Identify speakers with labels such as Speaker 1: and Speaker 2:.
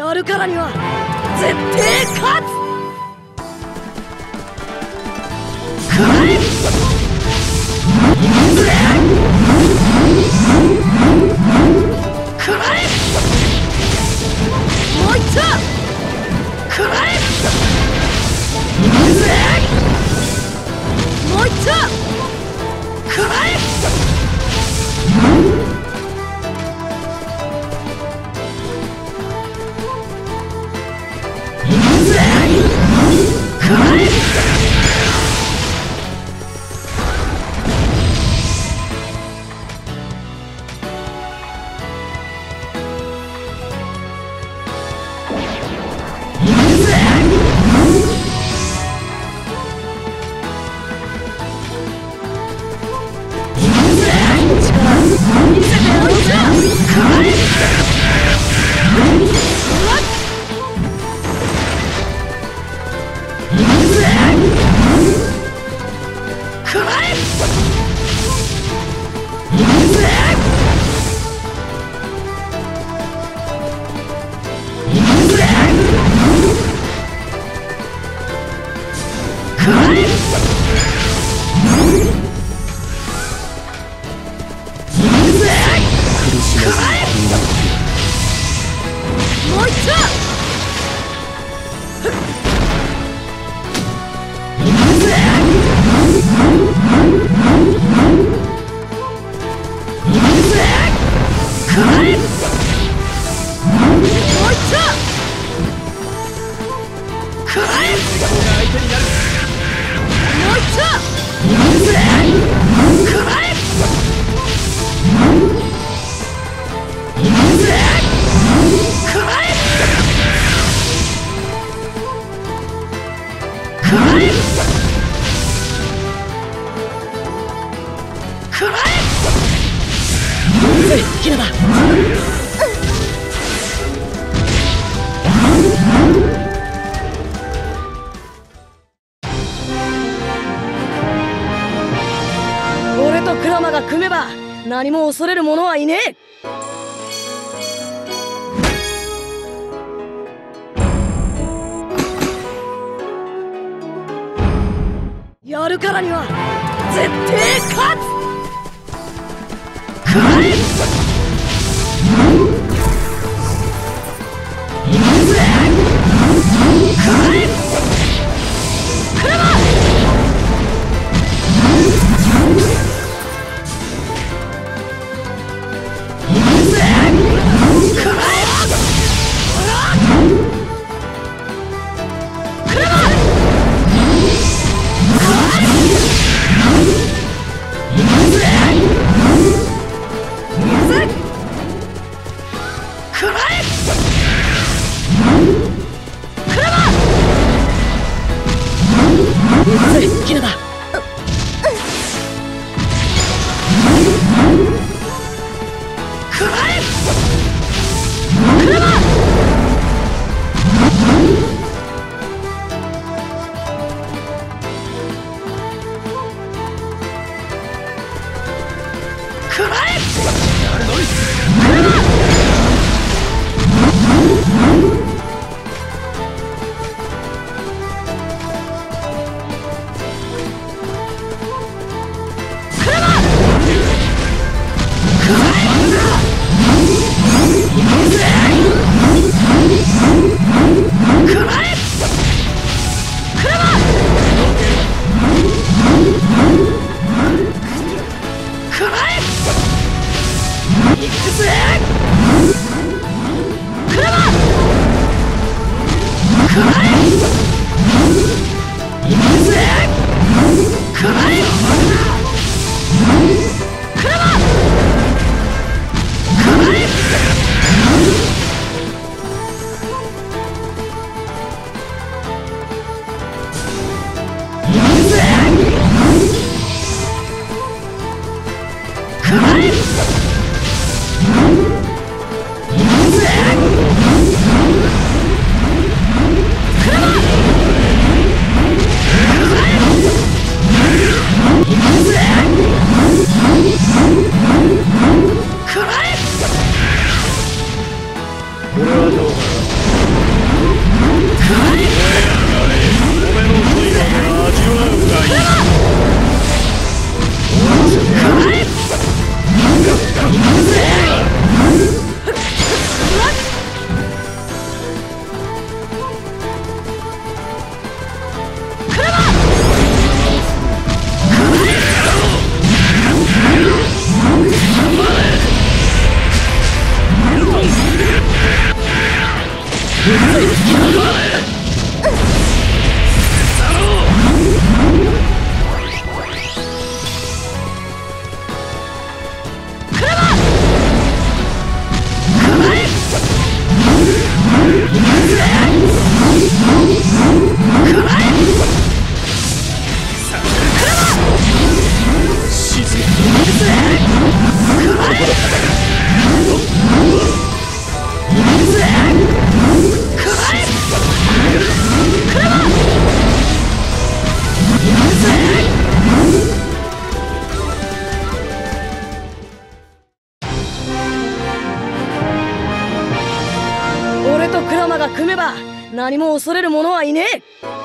Speaker 1: やるからには絶対勝つもう一だ俺とクラマが組めば何も恐れる者はいねえやるからには絶対勝つ車行くぜくらくらえ行くぜくらえくらくらえ行くぜくらえ組めば何も恐れる者はいねえ。